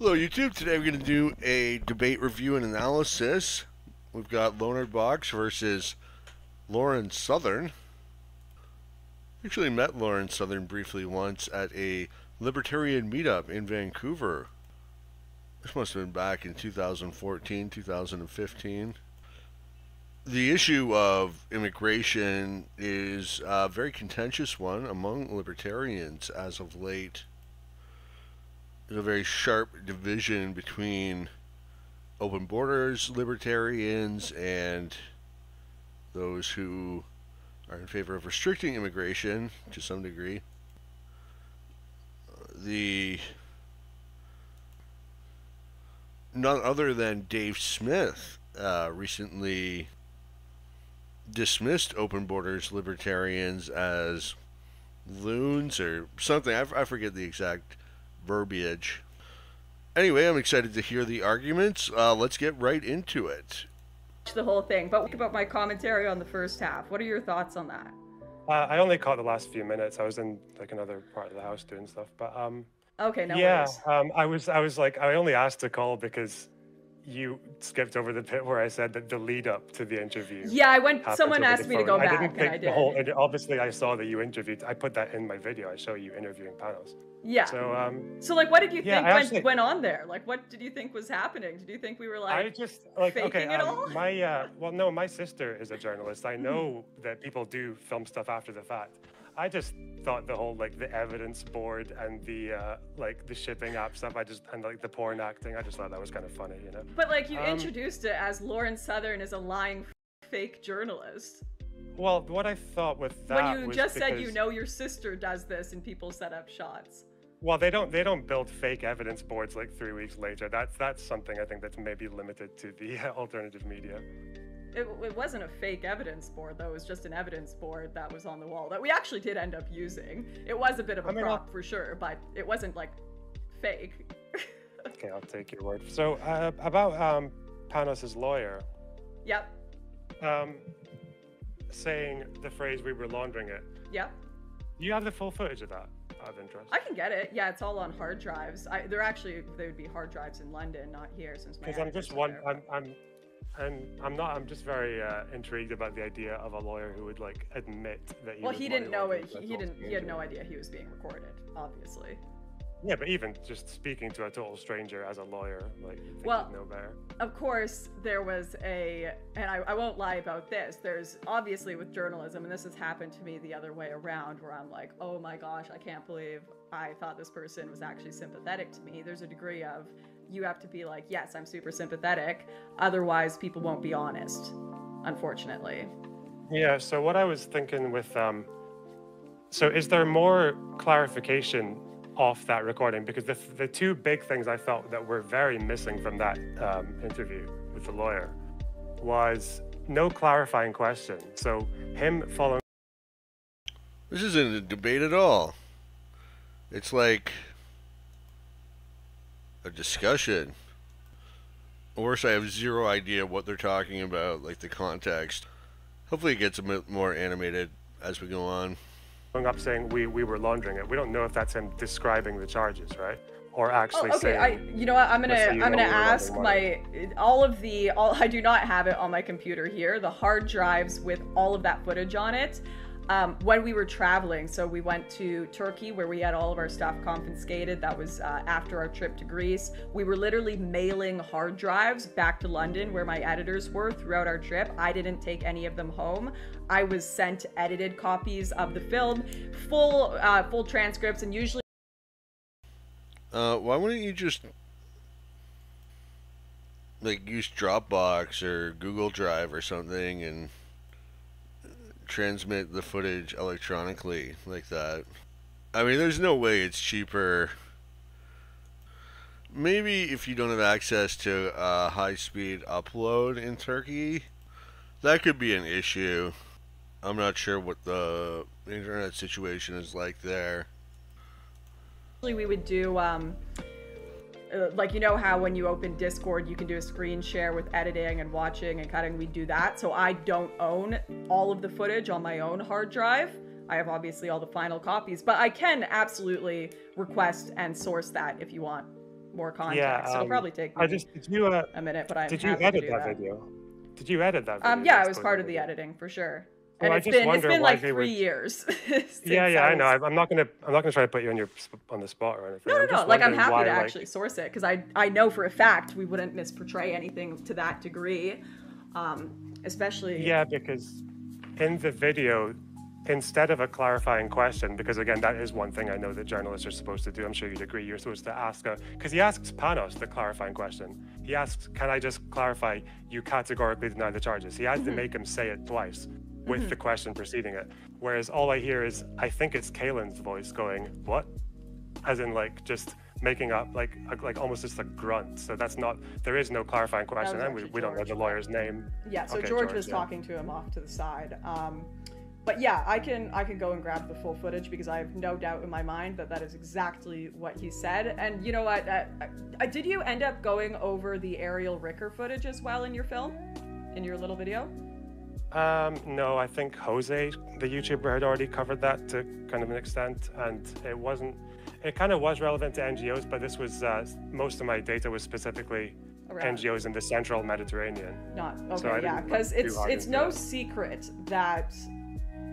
Hello, YouTube. Today we're going to do a debate review and analysis. We've got Lonerbox versus Lauren Southern. Actually met Lauren Southern briefly once at a libertarian meetup in Vancouver. This must have been back in 2014, 2015. The issue of immigration is a very contentious one among libertarians as of late. There's a very sharp division between open borders libertarians and those who are in favor of restricting immigration to some degree. The none other than Dave Smith uh, recently dismissed open borders libertarians as loons or something. I, I forget the exact verbiage. Anyway, I'm excited to hear the arguments. Uh, let's get right into it. The whole thing, but about my commentary on the first half. What are your thoughts on that? Uh, I only caught the last few minutes. I was in like another part of the house doing stuff, but um. Okay, no yeah, worries. um, I was I was like I only asked to call because you skipped over the bit where I said that the lead up to the interview. Yeah, I went. Someone asked me to go I didn't and pick I the whole. Obviously, I saw that you interviewed. I put that in my video. I show you interviewing panels. Yeah. So um, So, like, what did you Yeah, think went, actually- went on there? Like, what did you think was happening? Did you think we were like? I just like okay. faking it um, all? My uh, well, no, my sister is a journalist. Hmm. I know that people do film stuff after the fact. I just thought the whole like the evidence board and the uh, like the shipping app stuff. I just and like the porn acting. I just thought that was kind of funny, you know. But like, you um, introduced it as Lauren Southern is a lying fake journalist. Well, what I thought with that when you just said you know your sister does this and people set up shots. Well, they don't they don't build fake evidence boards like three weeks later. That's that's something I think that's maybe limited to the alternative media. It, it wasn't a fake evidence board though. It was just an evidence board that was on the wall that we actually did end up using. It was a bit of a I mean, I'll- prop for sure, but it wasn't like fake. Okay, I'll take your word. So uh, about um, Panos's lawyer yep. um, saying the phrase "we were laundering it." Yep. You have the full footage of that out of interest. I can get it. Yeah, it's all on hard drives. I, they're actually they would be hard drives in London, not here, since my. Because I'm just one. there. I'm. I'm and I'm not. I'm just very uh, intrigued about the idea of a lawyer who would like admit that he. Well, he didn't know it. He, he didn't. He had no idea he was being recorded. Obviously. Yeah, but even just speaking to a total stranger as a lawyer, like Well, you'd better. Of course, there was a, and I, I won't lie about this. There's obviously with journalism, and this has happened to me the other way around, where I'm like, oh my gosh, I can't believe I thought this person was actually sympathetic to me. There's a degree of you have to be like, yes, I'm super sympathetic. Otherwise, people won't be honest. Unfortunately. Yeah. So what I was thinking with um, so is there more clarification off that recording? Because the the two big things I felt that were very missing from that um, interview with the lawyer was no clarifying question. So him following. This isn't a debate at all. It's like a discussion. Or worse, I have zero idea what they're talking about, like the context. Hopefully, it gets a bit more animated as we go on. Going up saying we we were laundering it. We don't know if that's him describing the charges, right? Or actually Oh, okay. saying. I, you know what? I'm gonna, let's say you I'm gonna ask my, all of the, all. I do not have it on my computer here. The hard drives with all of that footage on it. Um, when we were traveling, so we went to Turkey where we had all of our stuff confiscated. That was uh, after our trip to Greece. We were literally mailing hard drives back to London where my editors were throughout our trip. I didn't take any of them home. I was sent edited copies of the film, full, uh, full transcripts, and usually. Uh, why wouldn't you just like use Dropbox or Google Drive or something and transmit the footage electronically like that? I mean, there's no way it's cheaper. Maybe if you don't have access to a high-speed upload in Turkey, that could be an issue. I'm not sure what the internet situation is like there. Usually we would do um, uh, like you know how when you open Discord you can do a screen share with editing and watching and cutting. We do that. So I don't own all of the footage on my own hard drive. I have obviously all the final copies, but I can absolutely request and source that if you want. more context. Yeah, It'll um, probably take I just did you uh, a minute, but I'm did you happy to edit that, that. video? Did you edit that? Video Um, yeah, it was part of the video? editing for sure. Well, And it's just been it's been like three would- years. Yeah, yeah, I know. was- I'm I'm not gonna I'm not gonna try to put you on your on the spot or anything. No, no, no. Like I'm happy why, to like- actually source it because I I know for a fact we wouldn't misportray anything to that degree, um, especially. Yeah, because in the video, instead of a clarifying question, because again, that is one thing I know that journalists are supposed to do. I'm sure you'd agree. You're supposed to ask a because he asks Panos the clarifying question. He asks, "Can I just clarify? You categorically deny the charges." He had Mm-hmm. to make him say it twice with the question preceding it. Whereas all I hear is, I think it's Caolan's voice going, "What?" As in, like just making up like like almost just a grunt. So that's not. There is no clarifying question, and we, we don't know the lawyer's name. Yeah, so Okay, George, George, was yeah. talking to him off to the side. Um, but yeah, I can I can go and grab the full footage because I have no doubt in my mind that that is exactly what he said. And you know what? Uh, uh, did you end up going over the Ariel Ricker footage as well in your film, in your little video? Um, no, I think Jose, the YouTuber, had already covered that to kind of an extent, and it wasn't. It kind of was relevant to NGOs, but this was uh, most of my data was specifically Around NGOs in the central Mediterranean. Not okay, I yeah, because it's it's no it. secret that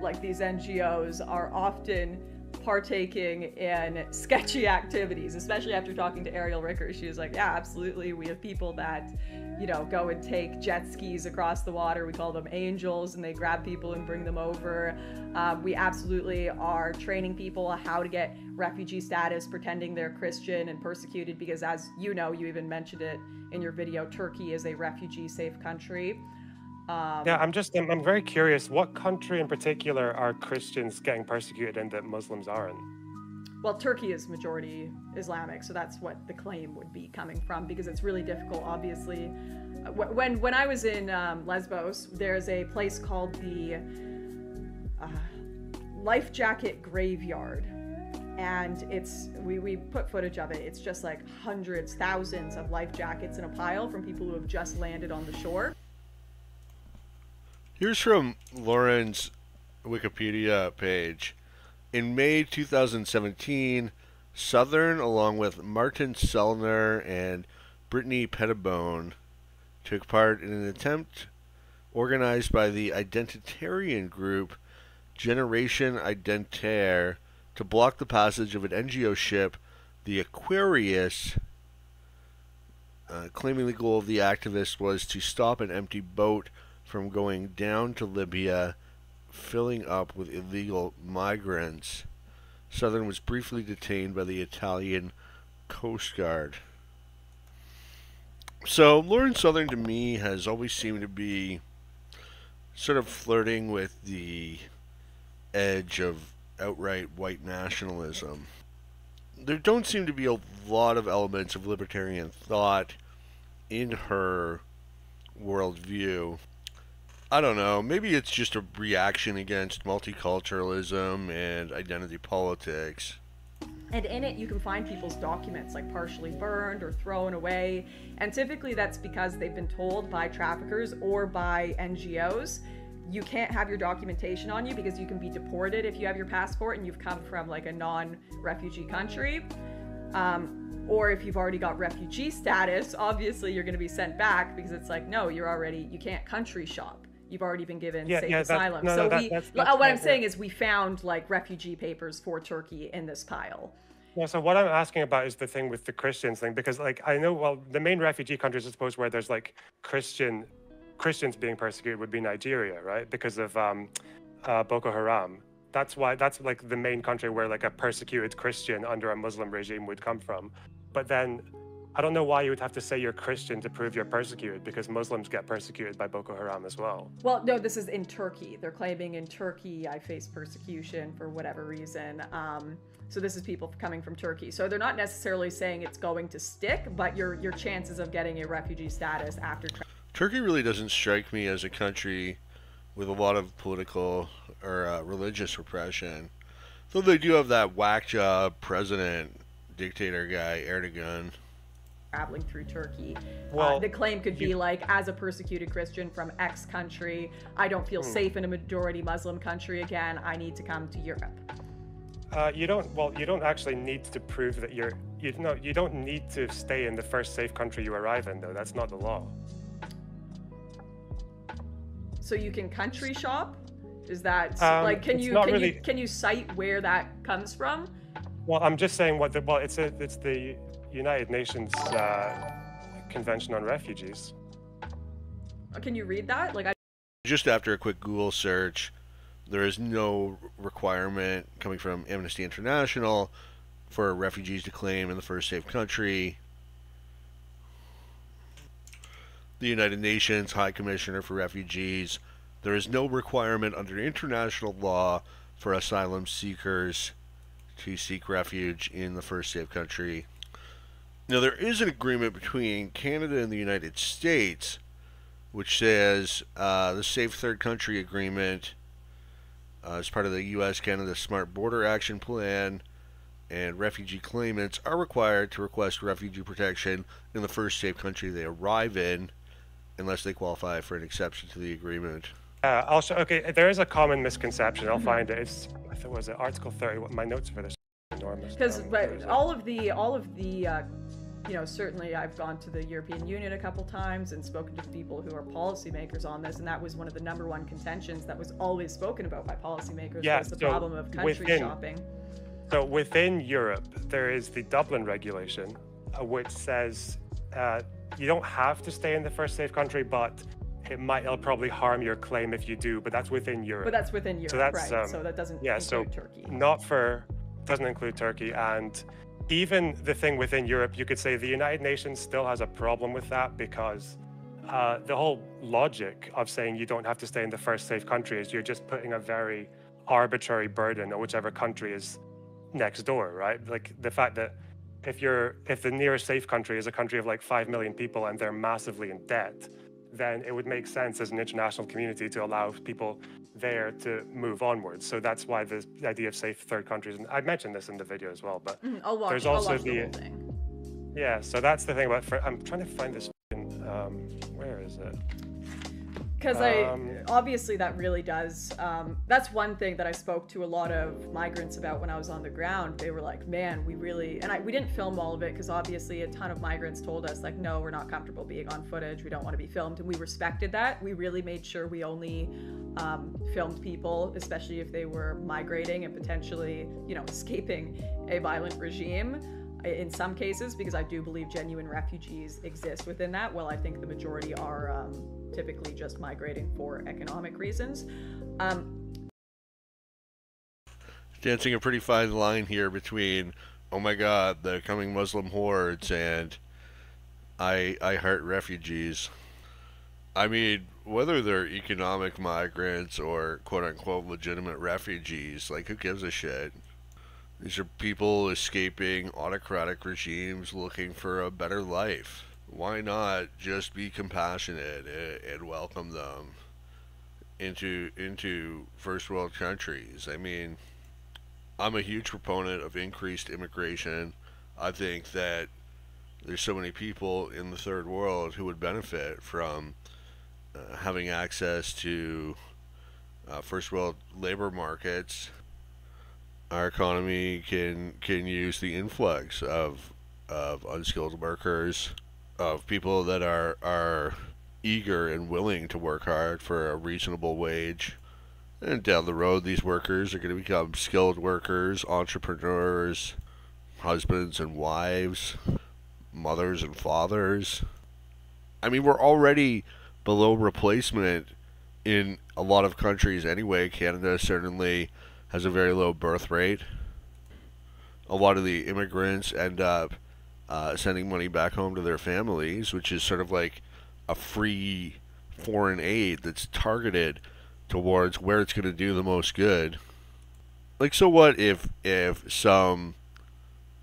like these NGOs are often partaking in sketchy activities, especially after talking to Ariel Ricker. She was like, "Yeah, absolutely. We have people that, you know, go and take jet skis across the water. We call them angels, and they grab people and bring them over. Um, we absolutely are training people how to get refugee status, pretending they're Christian and persecuted, because as you know, you even mentioned it in your video, Turkey is a refugee-safe country." Um, Yeah, I'm just I'm, I'm very curious. What country in particular are Christians getting persecuted in that Muslims aren't? Well, Turkey is majority Islamic, so that's what the claim would be coming from because it's really difficult. Obviously, Uh, when when I was in um, Lesbos, there's a place called the uh, Life Jacket Graveyard, and it's we we put footage of it. It's just like hundreds, thousands of life jackets in a pile from people who have just landed on the shore. Here's from Lauren's Wikipedia page. In May 2017, Southern, along with Martin Sellner and Brittany Pettibone, took part in an attempt organized by the identitarian group Generation Identitaire to block the passage of an NGO ship, the Aquarius, uh, claiming the goal of the activists was to stop an empty boat from going down to Libya, filling up with illegal migrants. Southern was briefly detained by the Italian Coast Guard. So, Lauren Southern to me has always seemed to be sort of flirting with the edge of outright white nationalism. There don't seem to be a lot of elements of libertarian thought in her worldview. I don't know. Maybe it's just a reaction against multiculturalism and identity politics. And in it, you can find people's documents like partially burned or thrown away. And typically, that's because they've been told by traffickers or by NGOs you can't have your documentation on you because you can be deported if you have your passport and you've come from like a non refugee country. Um, or if you've already got refugee status, obviously you're going to be sent back because it's like, no, you're already, you can't country shop. You've already been given Yeah, safe yeah, that- asylum. no, so no, that- we, that's- that's what I'm saying yeah. is we found like refugee papers for Turkey in this pile. Yeah, so what I'm asking about is the thing with the Christians thing, because like I know, well, the main refugee countries, I suppose, where there's like Christian Christians being persecuted would be Nigeria, right? Because of um, uh, Boko Haram. That's why that's like the main country where like a persecuted Christian under a Muslim regime would come from. But then I don't know why you would have to say you're Christian to prove you're persecuted, because Muslims get persecuted by Boko Haram as well. Well, no, this is in Turkey. They're claiming in Turkey I face persecution for whatever reason. Um, so this is people coming from Turkey. So they're not necessarily saying it's going to stick, but your your chances of getting a refugee status after tra- Turkey really doesn't strike me as a country with a lot of political or uh, religious repression. Though they do have that whack job president, dictator guy, Erdogan. Traveling through Turkey. uh, the claim could be like, as a persecuted Christian from X country, I don't feel Hmm. safe in a majority Muslim country again. I need to come to Europe. Uh, you don't. Well, you don't actually need to prove that you're You know, you don't need to stay in the first safe country you arrive in, though. That's not the law. So you can country shop? Is that Um, like can you can really- you can you cite where that comes from? Well, I'm just saying what the well, it's a, it's the United Nations uh, Convention on Refugees. Can you read that? Like I Just after a quick Google search, there is no requirement coming from Amnesty International for refugees to claim in the first safe country. The United Nations High Commissioner for Refugees. There is no requirement under international law for asylum seekers to seek refuge in the first safe country. Now, there is an agreement between Canada and the United States which says uh, the Safe Third Country Agreement uh, as part of the U.S. Canada Smart Border Action Plan, and refugee claimants are required to request refugee protection in the first safe country they arrive in, unless they qualify for an exception to the agreement. Uh, also, okay, there is a common misconception. I'll find it. It's I it was it Article 30. what- My notes for this are enormous. because Um, where is but it? all of the all of the uh, you know certainly I've gone to the European Union a couple times and spoken to people who are policymakers on this, and that was one of the number one contentions that was always spoken about by policymakers Yeah, was the so problem of country within- shopping. So within Europe, there is the Dublin regulation, uh, which says uh, you don't have to stay in the first safe country, but it might it'll probably harm your claim if you do. But that's within Europe. But that's within Europe, so that's, right? um, so that doesn't yeah, include so Turkey. not for doesn't include Turkey and even the thing within Europe, you could say the United Nations still has a problem with that because uh, the whole logic of saying you don't have to stay in the first safe country is you're just putting a very arbitrary burden on whichever country is next door, right? Like the fact that if you're if the nearest safe country is a country of like five million people and they're massively in debt, then it would make sense as an international community to allow people there to move onwards. So that's why the idea of safe third countries, and I mentioned this in the video as well, but watch. there's also the the- yeah, so that's the thing about, I'm trying to find this, um, where is it? Because Um, I obviously that really does. Um, that's one thing that I spoke to a lot of migrants about when I was on the ground. They were like, "Man, we really," and I we didn't film all of it because obviously a ton of migrants told us like, "No, we're not comfortable being on footage. We don't want to be filmed," and we respected that. We really made sure we only um, filmed people, especially if they were migrating and potentially, you know, escaping a violent regime in some cases because I do believe genuine refugees exist within that. Well, I think the majority are um, typically just migrating for economic reasons. Um, Dancing a pretty fine line here between, oh my god, the coming Muslim hordes and I, I heart refugees. I mean, whether they're economic migrants or quote unquote legitimate refugees, like who gives a shit? These are people escaping autocratic regimes looking for a better life. Why not just be compassionate a- and welcome them into into first world countries? I mean, I'm a huge proponent of increased immigration. I think that there's so many people in the third world who would benefit from uh, having access to uh, first world labor markets. Our economy can can use the influx of of unskilled workers, of people that are are eager and willing to work hard for a reasonable wage. And down the road, these workers are going to become skilled workers, entrepreneurs, husbands and wives, mothers and fathers. I mean, we're already below replacement in a lot of countries anyway. Canada certainly has a very low birth rate. A lot of the immigrants end up uh, sending money back home to their families, which is sort of like a free foreign aid that's targeted towards where it's going to do the most good. Like, so what if if some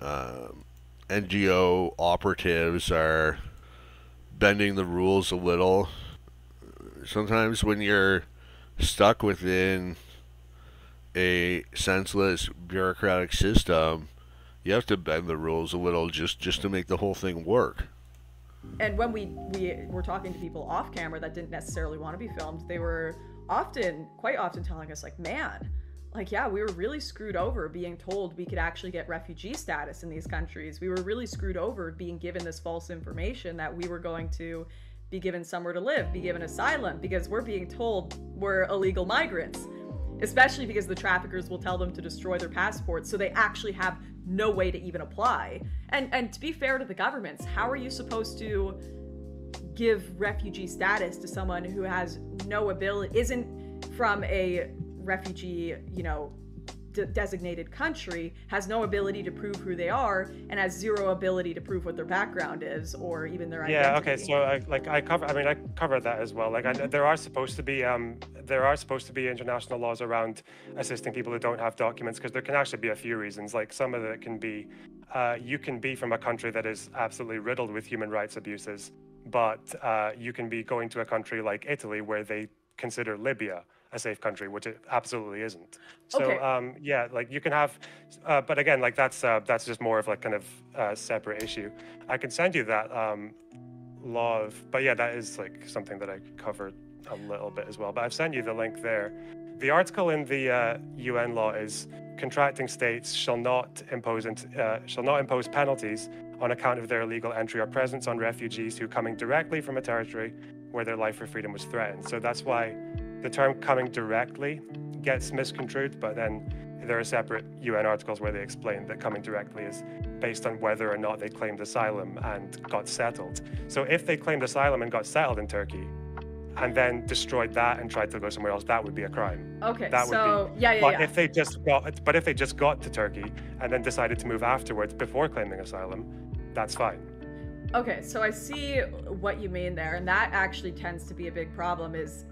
um, NGO operatives are bending the rules a little? Sometimes when you're stuck within a senseless bureaucratic system, you have to bend the rules a little just just to make the whole thing work. and when we, we were talking to people off camera that didn't necessarily want to be filmed, they were often, quite often, telling us like, "Man, like, yeah, we were really screwed over being told we could actually get refugee status in these countries. We were really screwed over being given this false information that we were going to be given somewhere to live, be given asylum, because we're being told we're illegal migrants. Especially because the traffickers will tell them to destroy their passports, so they actually have no way to even apply. And and to be fair to the governments, how are you supposed to give refugee status to someone who has no ability, isn't from a refugee, you know, designated country has no ability to prove who they are and has zero ability to prove what their background is or even their yeah identity. okay so I, like i cover i mean i covered that as well. Like I, there are supposed to be um there are supposed to be international laws around assisting people who don't have documents because there can actually be a few reasons. Like some of it can be uh, you can be from a country that is absolutely riddled with human rights abuses but uh, you can be going to a country like italy where they consider libya a safe country, which it absolutely isn't. So okay. um, yeah, like you can have, uh, but again, like that's uh, that's just more of like kind of a separate issue. I can send you that um, law of, but yeah, that is like something that I covered a little bit as well. But I've sent you the link there. The article in the uh, UN law is contracting states shall not impose uh, shall not impose penalties on account of their illegal entry or presence on refugees who coming directly from a territory where their life or freedom was threatened. So that's why the term coming directly gets misconstrued, but then there are separate UN articles where they explain that coming directly is based on whether or not they claimed asylum and got settled. So if they claimed asylum and got settled in Turkey, and then destroyed that and tried to go somewhere else, that would be a crime. Okay. That so, would be. Yeah, yeah, but yeah. if they just got, but if they just got to Turkey and then decided to move afterwards before claiming asylum, that's fine. Okay, so I see what you mean there, and that actually tends to be a big problem. Is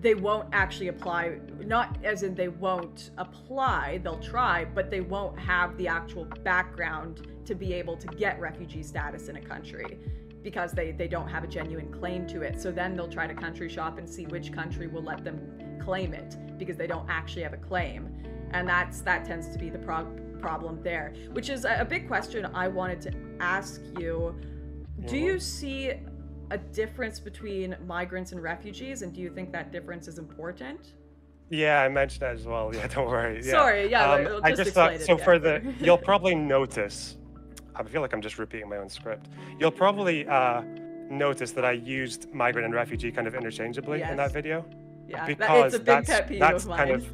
they won't actually apply not as in they won't apply they'll try but they won't have the actual background to be able to get refugee status in a country because they they don't have a genuine claim to it. So then they'll try to country shop and see which country will let them claim it because they don't actually have a claim. And that's that tends to be the pro- problem there which is a, a big question i wanted to ask you. Do you see a difference between migrants and refugees, and do you think that difference is important? Yeah, I mentioned that as well. Yeah, don't worry. Yeah. Sorry, yeah, um, just I just thought so. Again. For the, you'll probably notice. I feel like I'm just repeating my own script. You'll probably uh, notice that I used migrant and refugee kind of interchangeably yes. in that video. Yeah, because that, it's a big that's, pet peeve that's of kind of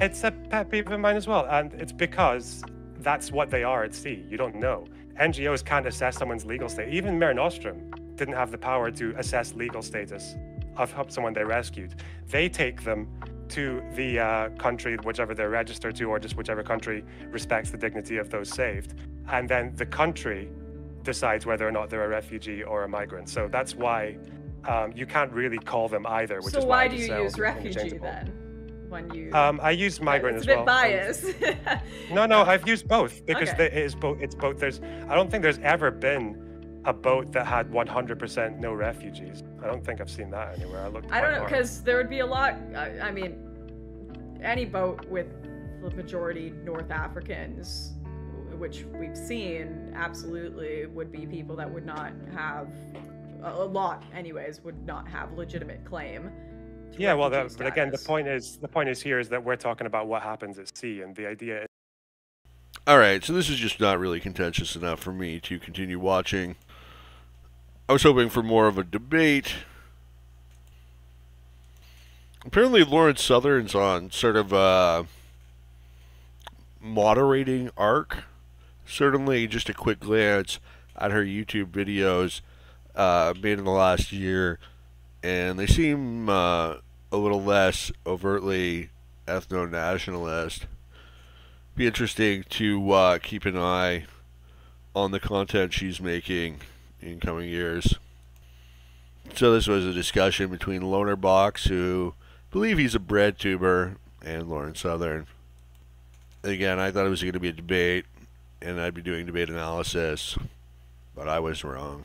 it's a pet peeve of mine as well, and it's because that's what they are at sea. You don't know. NGOs can't assess someone's legal state. Even Mare Nostrum didn't have the power to assess legal status of someone they rescued. They take them to the uh, country, whichever they're registered to, or just whichever country respects the dignity of those saved. And then the country decides whether or not they're a refugee or a migrant. So that's why um, you can't really call them either. Which so is why, why do you use refugee then? When you um, I use migrant it's as well. It's a bit biased. no, no, I've used both because okay. it is both. It's both. There's. I don't think there's ever been a boat that had 100% no refugees. I don't think I've seen that anywhere. I looked. I don't know because there would be a lot. I, I, mean, any boat with the majority North Africans, which we've seen, absolutely would be people that would not have a lot, anyways, would not have legitimate claim. Yeah, well, that, but again, the point is the point is here is that we're talking about what happens at sea, and the idea. Is... All right, so this is just not really contentious enough for me to continue watching. I was hoping for more of a debate. Apparently, Lauren Southern's on sort of a moderating arc. Certainly, just a quick glance at her YouTube videos uh, made in the last year, and they seem uh, a little less overtly ethno nationalist. Be interesting to uh, keep an eye on the content she's making in coming years. So this was a discussion between Lonerbox, who believe he's a bread tuber, and Lauren Southern. Again, I thought it was going to be a debate, and I'd be doing debate analysis, but I was wrong.